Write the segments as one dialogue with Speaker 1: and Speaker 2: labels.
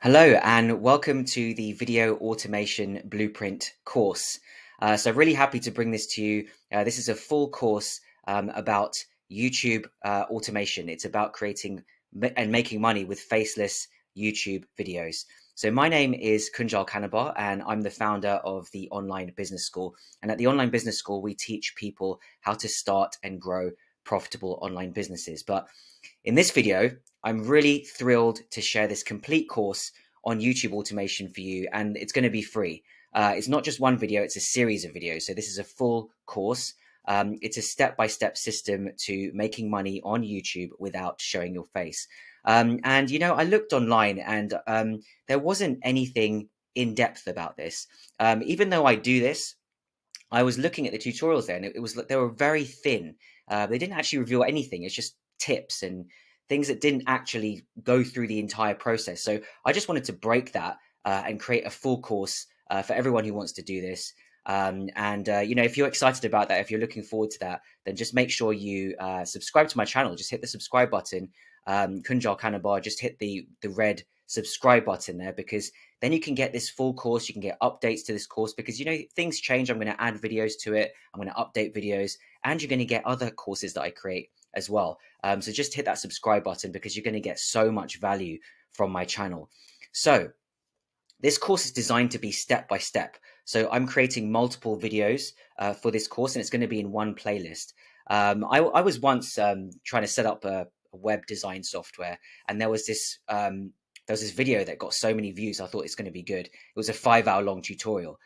Speaker 1: Hello, and welcome to the Video Automation Blueprint course. Uh, so, really happy to bring this to you. Uh, this is a full course um, about YouTube uh, automation. It's about creating and making money with faceless YouTube videos. So, my name is Kunjal Kanabar, and I'm the founder of the Online Business School. And at the Online Business School, we teach people how to start and grow profitable online businesses. But in this video, I'm really thrilled to share this complete course on YouTube automation for you, and it's going to be free. Uh, it's not just one video, it's a series of videos. So, this is a full course. Um, it's a step by step system to making money on YouTube without showing your face. Um, and, you know, I looked online and um, there wasn't anything in depth about this. Um, even though I do this, I was looking at the tutorials there and it, it was they were very thin. Uh, they didn't actually reveal anything. It's just tips and things that didn't actually go through the entire process. So I just wanted to break that uh, and create a full course uh, for everyone who wants to do this. Um, and uh, you know, if you're excited about that, if you're looking forward to that, then just make sure you uh, subscribe to my channel. Just hit the subscribe button. Um, Kunjal Kanabar, just hit the the red subscribe button there because then you can get this full course. You can get updates to this course because you know things change. I'm going to add videos to it. I'm going to update videos, and you're going to get other courses that I create as well. Um, so just hit that subscribe button because you're going to get so much value from my channel. So this course is designed to be step by step. So I'm creating multiple videos uh, for this course and it's going to be in one playlist. Um, I, I, was once um, trying to set up a, a, web design software and there was this um, there was this video that got so many views. I thought it's going to be good. It was a five hour long tutorial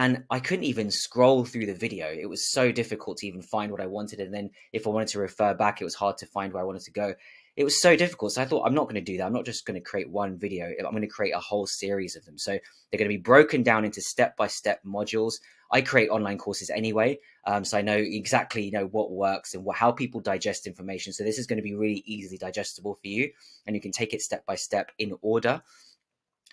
Speaker 1: and I couldn't even scroll through the video. It was so difficult to even find what I wanted, and then if I wanted to refer back, it was hard to find where I wanted to go. It was so difficult. So I thought I'm not going to do that. I'm not just going to create one video. I'm going to create a whole series of them. So they're going to be broken down into step by step modules. I create online courses anyway, um, so I know exactly you know what works and what, how people digest information. So this is going to be really easily digestible for you, and you can take it step by step in order.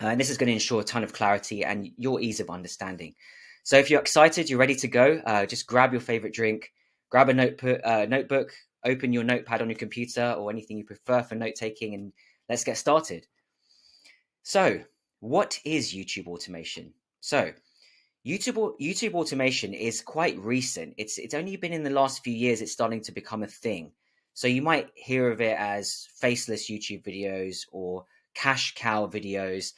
Speaker 1: Uh, and this is going to ensure a ton of clarity and your ease of understanding. So if you're excited, you're ready to go, uh, just grab your favorite drink, grab a notebook, uh, notebook, open your notepad on your computer or anything you prefer for note taking, and let's get started. So, what is YouTube automation? So, YouTube YouTube automation is quite recent. It's it's only been in the last few years it's starting to become a thing. So you might hear of it as faceless YouTube videos or cash cow videos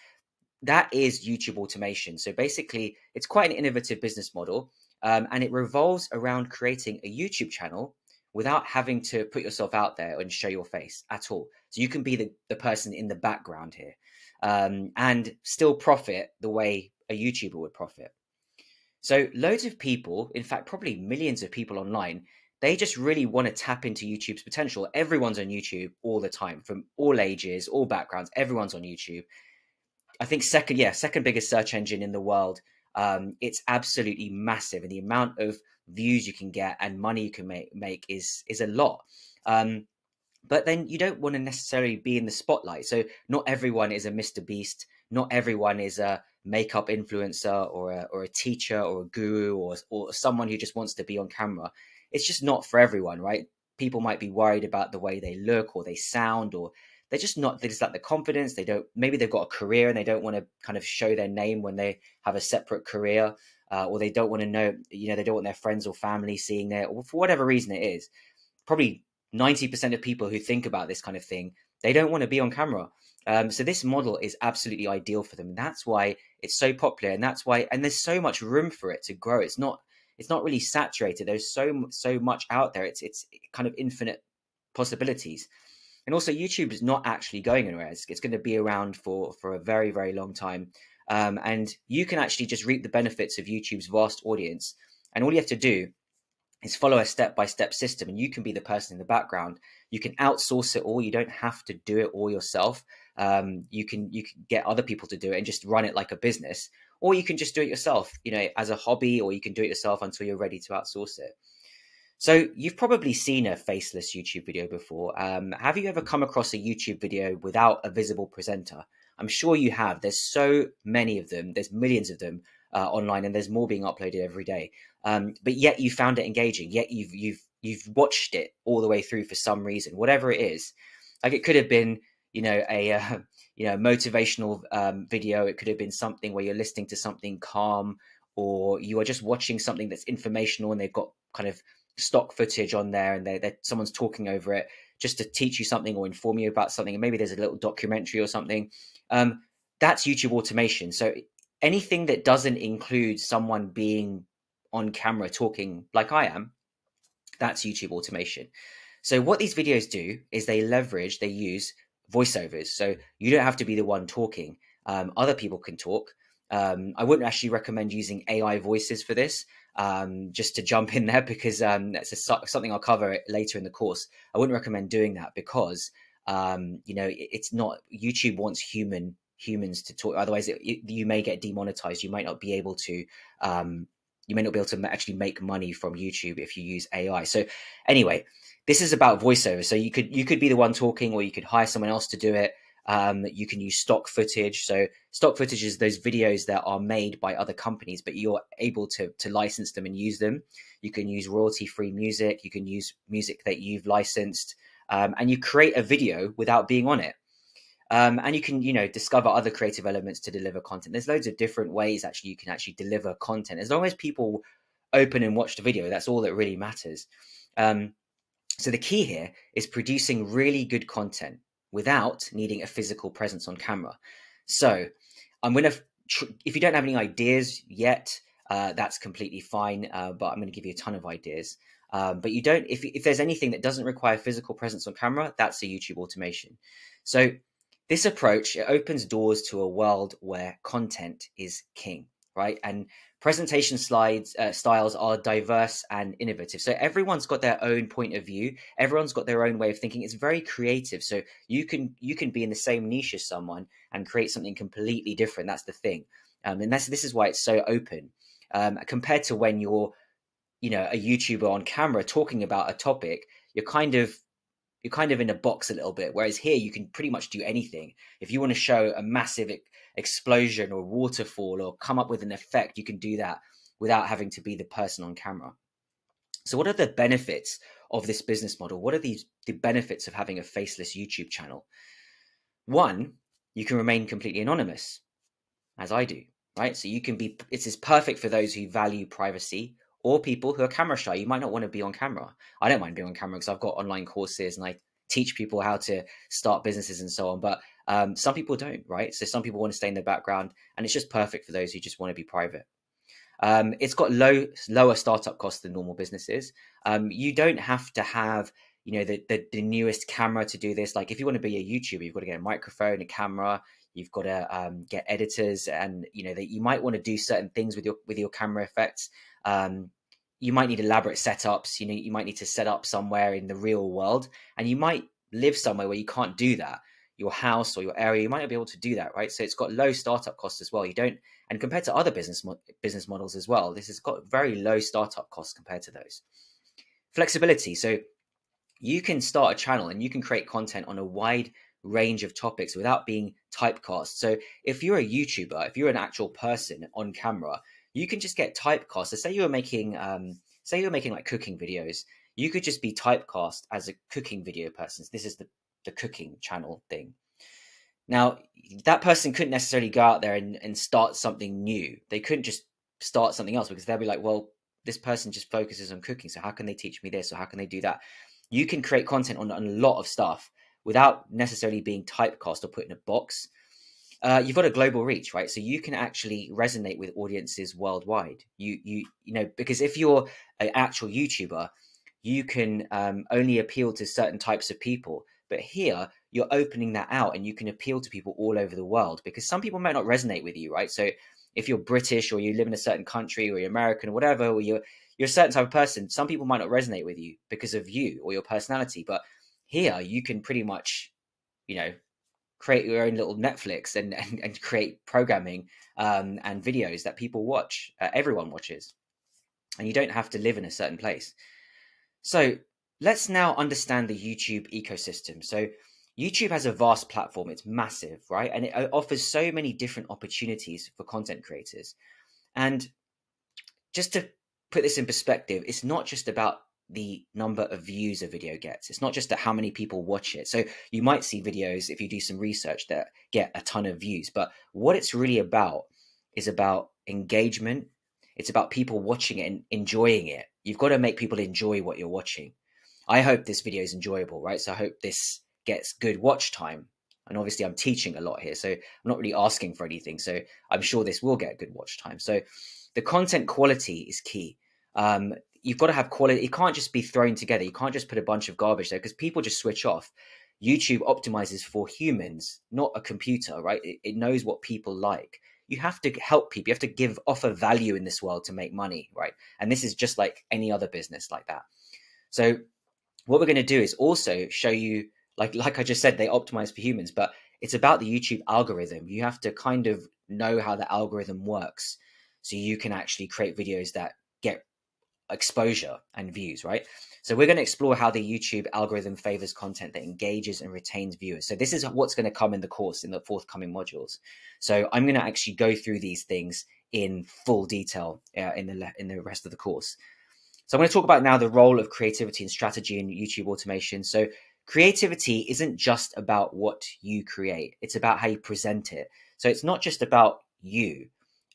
Speaker 1: that is YouTube automation. So basically, it's quite an innovative business model, um, and it revolves around creating a YouTube channel without having to put yourself out there and show your face at all. So you can be the, the person in the background here um, and still profit the way a YouTuber would profit. So loads of people, in fact, probably millions of people online, they just really want to tap into YouTube's potential. Everyone's on YouTube all the time, from all ages, all backgrounds. Everyone's on YouTube. I think second, yeah, second biggest search engine in the world. Um, it's absolutely massive, and the amount of views you can get and money you can make make is is a lot. Um, but then you don't want to necessarily be in the spotlight. So not everyone is a Mr. Beast. Not everyone is a makeup influencer or a, or a teacher or a guru or or someone who just wants to be on camera. It's just not for everyone, right? People might be worried about the way they look or they sound or they're just not they just lack the confidence they don't maybe they've got a career and they don't want to kind of show their name when they have a separate career uh, or they don't want to know you know they don't want their friends or family seeing their or for whatever reason it is. Probably 90% of people who think about this kind of thing they don't want to be on camera. Um, so this model is absolutely ideal for them. And that's why it's so popular and that's why and there's so much room for it to grow. It's not it's not really saturated. There's so so much out there. It's it's kind of infinite possibilities and also YouTube is not actually going anywhere. It's, it's going to be around for for a very very long time, um, and you can actually just reap the benefits of YouTube's vast audience. And all you have to do is follow a step by step system, and you can be the person in the background. You can outsource it all. You don't have to do it all yourself. Um, you can you can get other people to do it and just run it like a business, or you can just do it yourself, you know, as a hobby, or you can do it yourself until you're ready to outsource it. So you've probably seen a faceless YouTube video before. Um, have you ever come across a YouTube video without a visible presenter? I'm sure you have. There's so many of them. There's millions of them uh, online, and there's more being uploaded every day. Um, but yet you found it engaging. Yet you've you've you've watched it all the way through for some reason, whatever it is. Like it could have been you know a uh, you know motivational um, video. It could have been something where you're listening to something calm, or you are just watching something that's informational and they've got kind of stock footage on there and they someone's talking over it just to teach you something or inform you about something. And maybe there's a little documentary or something. Um, that's youtube automation. So anything that doesn't include someone being on camera talking like i am that's youtube automation. So what these videos do is they leverage they use voiceovers. So you don't have to be the one talking. Um, other people can talk. Um, I wouldn't actually recommend using AI voices for this, um, just to jump in there because um, that's a, something I'll cover later in the course. I wouldn't recommend doing that because um, you know it, it's not YouTube wants human humans to talk. Otherwise, it, it, you may get demonetized. You might not be able to. Um, you may not be able to actually make money from YouTube if you use AI. So, anyway, this is about voiceover. So you could you could be the one talking, or you could hire someone else to do it. Um, you can use stock footage. So stock footage is those videos that are made by other companies, but you're able to to license them and use them. You can use royalty free music. You can use music that you've licensed, um, and you create a video without being on it. Um, and you can, you know, discover other creative elements to deliver content. There's loads of different ways actually you can actually deliver content as long as people open and watch the video. That's all that really matters. Um, so the key here is producing really good content without needing a physical presence on camera. So I'm going to, if you don't have any ideas yet, uh, that's completely fine. Uh, but I'm going to give you a ton of ideas. Um, but you don't, if, if there's anything that doesn't require physical presence on camera, that's a YouTube automation. So this approach, it opens doors to a world where content is king, right? And presentation slides uh, styles are diverse and innovative. So everyone's got their own point of view. Everyone's got their own way of thinking. It's very creative. So you can you can be in the same niche as someone and create something completely different. That's the thing. Um, and that's this is why it's so open. Um, compared to when you're you know a youtuber on camera talking about a topic you're kind of you're kind of in a box a little bit whereas here you can pretty much do anything if you want to show a massive explosion or waterfall or come up with an effect, you can do that without having to be the person on camera. So, what are the benefits of this business model? What are these the benefits of having a faceless YouTube channel? One, you can remain completely anonymous, as I do, right? So you can be. It is perfect for those who value privacy or people who are camera shy. You might not want to be on camera. I don't mind being on camera because I've got online courses and I teach people how to start businesses and so on. But um, some people don't, right? So some people want to stay in the background, and it's just perfect for those who just want to be private. Um, it's got low lower startup costs than normal businesses. Um, you don't have to have you know the, the, the newest camera to do this. Like if you want to be a YouTuber, you've got to get a microphone, a camera. You've got to um, get editors, and you know that you might want to do certain things with your with your camera effects. Um, you might need elaborate setups. You know, you might need to set up somewhere in the real world, and you might live somewhere where you can't do that your house or your area, you might not be able to do that, right? So it's got low startup costs as well. You don't, and compared to other business mo- business models as well, this has got very low startup costs compared to those. Flexibility. So you can start a channel and you can create content on a wide range of topics without being typecast. So if you're a YouTuber, if you're an actual person on camera, you can just get typecast. So say you were making, um, say you're making like cooking videos, you could just be typecast as a cooking video person. So this is the the cooking channel thing. Now, that person couldn't necessarily go out there and, and start something new. They couldn't just start something else because they'll be like, well, this person just focuses on cooking. So how can they teach me this or how can they do that? You can create content on, on a lot of stuff without necessarily being typecast or put in a box. Uh, you've got a global reach, right? So you can actually resonate with audiences worldwide. You, you, you know, because if you're an actual YouTuber, you can um, only appeal to certain types of people. But here, you're opening that out and you can appeal to people all over the world because some people might not resonate with you, right? So if you're British or you live in a certain country or you're American or whatever, or you're you're a certain type of person, some people might not resonate with you because of you or your personality. But here you can pretty much, you know, create your own little Netflix and and, and create programming um, and videos that people watch, uh, everyone watches, and you don't have to live in a certain place. So let's now understand the YouTube ecosystem. So, YouTube has a vast platform, it's massive, right? And it uh, offers so many different opportunities for content creators. And just to put this in perspective, it's not just about the number of views a video gets. It's not just that how many people watch it. So you might see videos if you do some research that get a ton of views, but what it's really about is about engagement. It's about people watching it and enjoying it. You've got to make people enjoy what you're watching. I hope this video is enjoyable, right? So I hope this gets good watch time. And obviously, I'm teaching a lot here, so I'm not really asking for anything. So I'm sure this will get good watch time. So the content quality is key. Um, you've got to have quality. It can't just be thrown together. You can't just put a bunch of garbage there because people just switch off. YouTube optimizes for humans, not a computer, right? It, it, knows what people like. You have to help people. You have to give offer value in this world to make money, right? And this is just like any other business like that. So what we're going to do is also show you, like like I just said, they optimize for humans, but it's about the YouTube algorithm. You have to kind of know how the algorithm works, so you can actually create videos that exposure and views, right? So we're going to explore how the YouTube algorithm favors content that engages and retains viewers. So this is what's going to come in the course in the forthcoming modules. So I'm going to actually go through these things in full detail uh, in the in the rest of the course. So I'm going to talk about now the role of creativity and strategy in YouTube automation. So creativity isn't just about what you create; it's about how you present it. So it's not just about you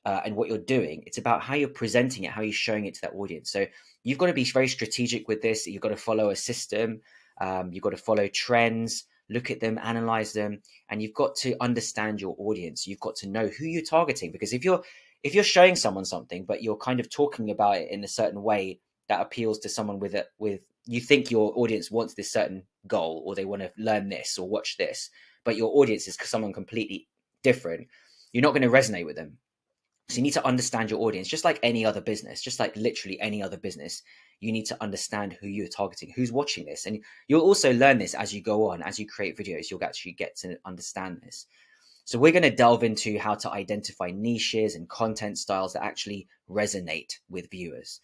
Speaker 1: uh, and what you're doing. It's about how you're presenting it, how you're showing it to that audience. So you've got to be very strategic with this. You've got to follow a system. Um, you've got to follow trends, look at them, analyze them, and you've got to understand your audience. You've got to know who you're targeting because if you're if you're showing someone something, but you're kind of talking about it in a certain way that appeals to someone with it with you think your audience wants this certain goal or they want to learn this or watch this, but your audience is someone completely different, you're not going to resonate with them so you need to understand your audience, just like any other business, just like literally any other business. You need to understand who you're targeting, who's watching this, and you'll also learn this as you go on, as you create videos. You'll actually get to understand this. So we're going to delve into how to identify niches and content styles that actually resonate with viewers.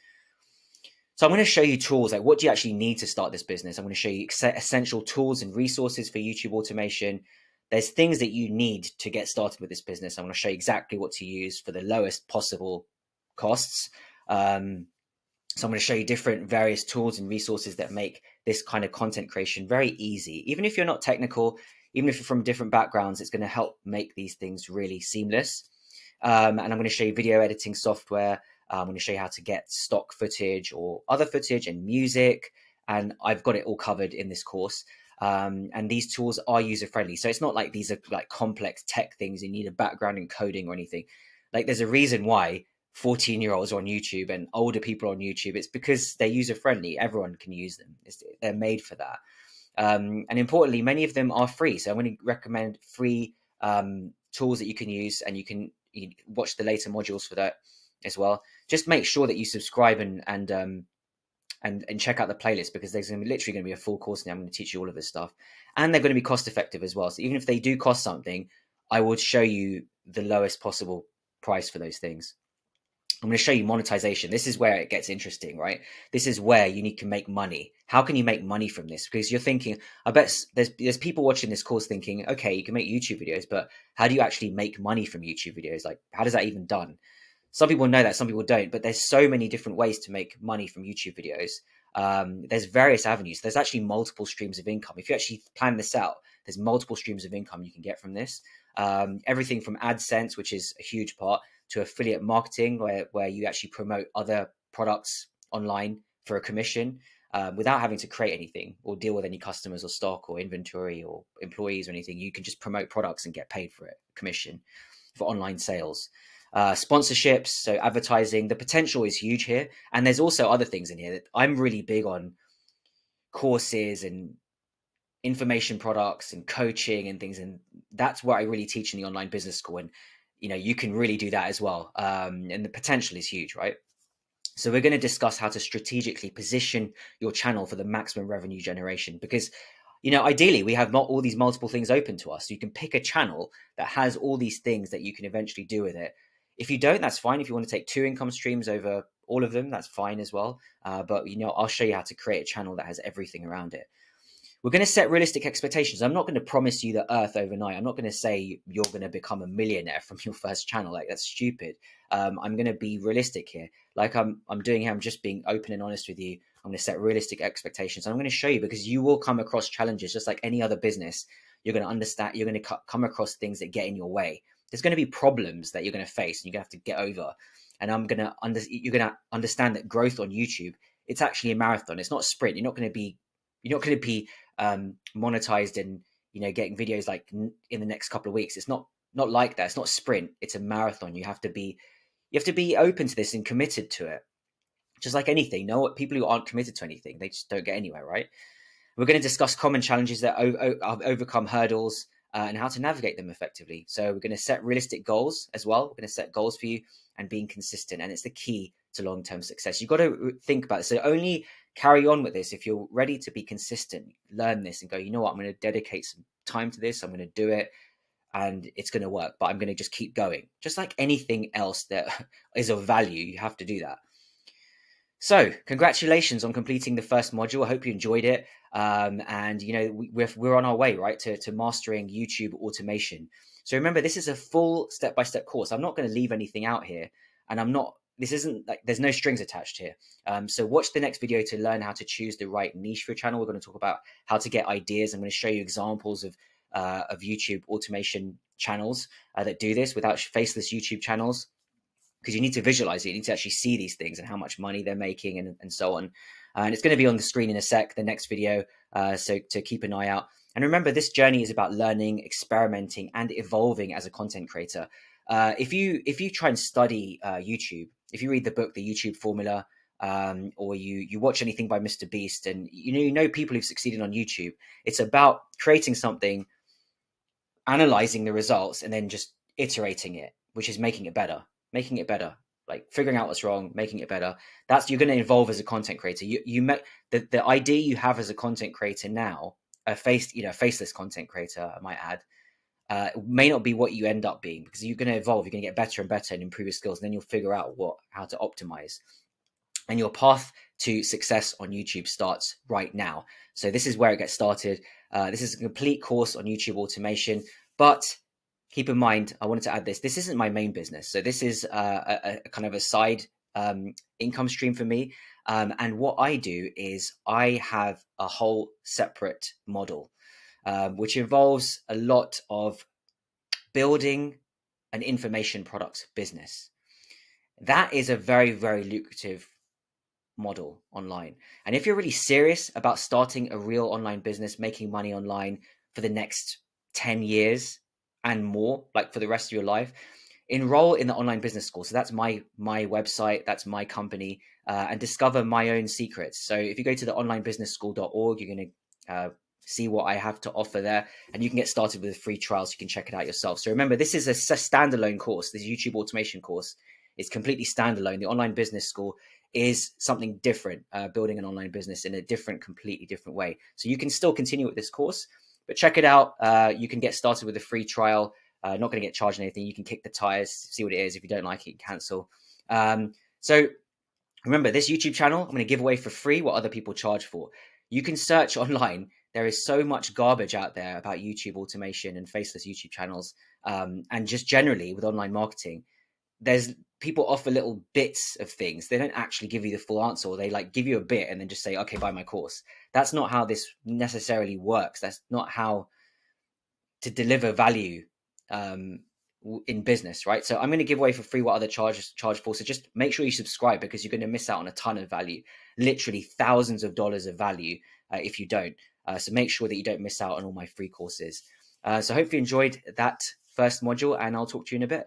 Speaker 1: So I'm going to show you tools like what do you actually need to start this business. I'm going to show you essential tools and resources for YouTube automation there's things that you need to get started with this business. I'm going to show you exactly what to use for the lowest possible costs. Um, so I'm going to show you different various tools and resources that make this kind of content creation very easy. Even if you're not technical, even if you're from different backgrounds, it's going to help make these things really seamless. Um, and I'm going to show you video editing software. I'm going to show you how to get stock footage or other footage and music. And I've got it all covered in this course. Um, and these tools are user friendly. So it's not like these are like complex tech things you need a background in coding or anything. Like there's a reason why 14 year olds on YouTube and older people on YouTube. It's because they're user friendly. Everyone can use them. It's, they're made for that. Um, and importantly, many of them are free. So I'm going to recommend free um, tools that you can use, and you can you watch the later modules for that as well. Just make sure that you subscribe and and um, and and check out the playlist because there's to be literally going to be a full course now. I'm going to teach you all of this stuff, and they're going to be cost effective as well. So even if they do cost something, I would show you the lowest possible price for those things. I'm going to show you monetization. This is where it gets interesting, right? This is where you need to make money. How can you make money from this? Because you're thinking, I bet there's there's people watching this course thinking, okay, you can make YouTube videos, but how do you actually make money from YouTube videos? Like, how does that even done? Some people know that, some people don't, but there's so many different ways to make money from YouTube videos. Um, there's various avenues. There's actually multiple streams of income. If you actually plan this out, there's multiple streams of income you can get from this. Um, everything from AdSense, which is a huge part, to affiliate marketing, where, where you actually promote other products online for a commission um, without having to create anything or deal with any customers or stock or inventory or employees or anything. You can just promote products and get paid for it, commission for online sales uh, sponsorships, so advertising. The potential is huge here, and there's also other things in here that I'm really big on courses and information products and coaching and things, and that's what I really teach in the online business school. And you know, you can really do that as well, um, and the potential is huge, right? So we're going to discuss how to strategically position your channel for the maximum revenue generation because you know ideally we have all these multiple things open to us so you can pick a channel that has all these things that you can eventually do with it if you don't, that's fine. If you want to take two income streams over all of them, that's fine as well. Uh, but you know, I'll show you how to create a channel that has everything around it. We're going to set realistic expectations. I'm not going to promise you the earth overnight. I'm not going to say you're going to become a millionaire from your first channel. Like that's stupid. Um, I'm going to be realistic here. Like I'm, I'm doing here. I'm just being open and honest with you. I'm going to set realistic expectations. I'm going to show you because you will come across challenges just like any other business. You're going to understand, you're going to come across things that get in your way. There's going to be problems that you're going to face and you're going to have to get over. And I'm going to under, you're going to understand that growth on YouTube, it's actually a marathon. It's not a sprint. You're not going to be, you're not going to be um, monetized and, you know, getting videos like in the next couple of weeks. It's not, not like that. It's not sprint. It's a marathon. You have to be, you have to be open to this and committed to it just like anything, no people who aren't committed to anything, they just don't get anywhere, right? We're going to discuss common challenges that o- overcome hurdles uh, and how to navigate them effectively. So we're going to set realistic goals as well. We're going to set goals for you and being consistent, and it's the key to long-term success. You've got to think about it. So only carry on with this if you're ready to be consistent. Learn this and go. You know what? I'm going to dedicate some time to this. I'm going to do it and it's going to work but i'm going to just keep going just like anything else that is of value you have to do that so, congratulations on completing the first module. I hope you enjoyed it. Um, and you know we, are we're on our way, right, to to mastering YouTube automation. So remember, this is a full step by step course. I'm not going to leave anything out here, and I'm not. This isn't like there's no strings attached here. Um, so watch the next video to learn how to choose the right niche for your channel. We're going to talk about how to get ideas. I'm going to show you examples of uh, of YouTube automation channels uh, that do this without faceless YouTube channels because you need to visualize it. You need to actually see these things and how much money they're making and, and so on. Uh, and it's going to be on the screen in a sec, the next video. Uh, so to keep an eye out. And remember, this journey is about learning, experimenting, and evolving as a content creator. Uh, if you if you try and study uh, YouTube, if you read the book, The YouTube Formula, um, or you you watch anything by Mr. Beast, and you know you know people who've succeeded on YouTube, it's about creating something, analyzing the results, and then just iterating it, which is making it better making it better like figuring out what's wrong making it better. That's you're going to evolve as a content creator. You you met the, the idea you have as a content creator now a face you know faceless content creator i might add uh, may not be what you end up being because you're going to evolve you're going to get better and better and improve your skills and then you'll figure out what how to optimize. And your path to success on youtube starts right now. So this is where it gets started. Uh, this is a complete course on youtube automation but keep in mind, I wanted to add this. This isn't my main business, so this is uh, a, a, kind of a side um, income stream for me. Um, and what I do is I have a whole separate model, um, which involves a lot of building an information product business. That is a very, very lucrative model online. And if you're really serious about starting a real online business, making money online for the next 10 years, and more like for the rest of your life. Enroll in the online business school. So that's my my website that's my company uh, and discover my own secrets. So if you go to the onlinebusinessschool.org you're going to uh, see what i have to offer there and you can get started with a free trial so you can check it out yourself. So remember this is a standalone course. This youtube automation course is completely standalone. The online business school is something different uh, building an online business in a different completely different way. So you can still continue with this course but check it out. Uh, you can get started with a free trial. Uh, not going to get charged anything. You can kick the tires, see what it is. If you don't like it, cancel. Um, so remember, this YouTube channel, I'm going to give away for free what other people charge for. You can search online. There is so much garbage out there about YouTube automation and faceless YouTube channels, um, and just generally with online marketing there's people offer little bits of things. They don't actually give you the full answer, or they like give you a bit and then just say, "Okay, buy my course." That's not how this necessarily works. That's not how to deliver value um, in business, right? So I'm going to give away for free what other charges charge for. So just make sure you subscribe because you're going to miss out on a ton of value, literally thousands of dollars of value uh, if you don't. Uh, so make sure that you don't miss out on all my free courses. Uh, so hopefully you enjoyed that first module, and I'll talk to you in a bit.